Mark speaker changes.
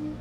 Speaker 1: うん。